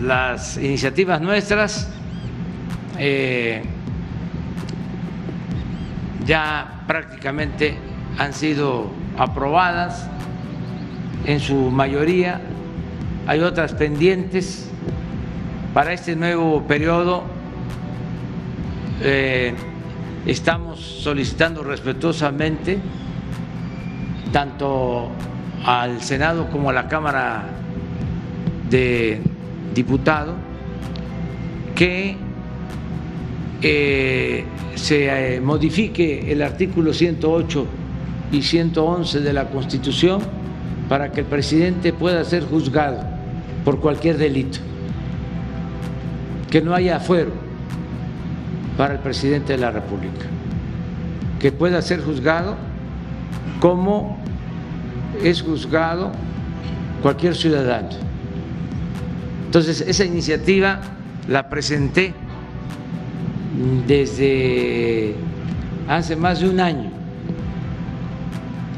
las iniciativas nuestras eh, ya prácticamente han sido aprobadas en su mayoría, hay otras pendientes para este nuevo periodo. Eh, estamos solicitando respetuosamente tanto al Senado como a la Cámara de Diputados que eh, se eh, modifique el artículo 108 y 111 de la Constitución para que el presidente pueda ser juzgado por cualquier delito, que no haya afuero para el presidente de la República, que pueda ser juzgado como es juzgado cualquier ciudadano. Entonces, esa iniciativa la presenté desde hace más de un año.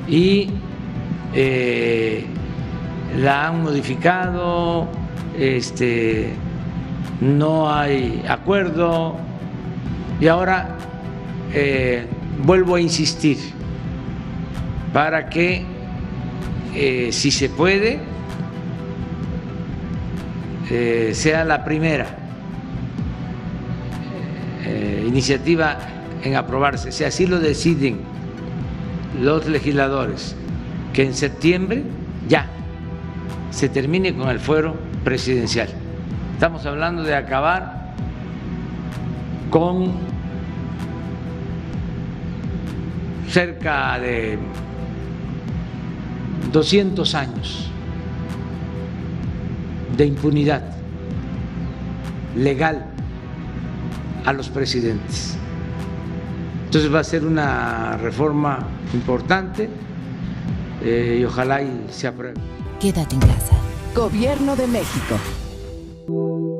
Y eh, la han modificado, este, no hay acuerdo. Y ahora eh, vuelvo a insistir para que eh, si se puede sea la primera iniciativa en aprobarse, si así lo deciden los legisladores, que en septiembre ya se termine con el fuero presidencial. Estamos hablando de acabar con cerca de 200 años de impunidad legal a los presidentes. Entonces va a ser una reforma importante eh, y ojalá y se apruebe. Quédate en casa. Gobierno de México.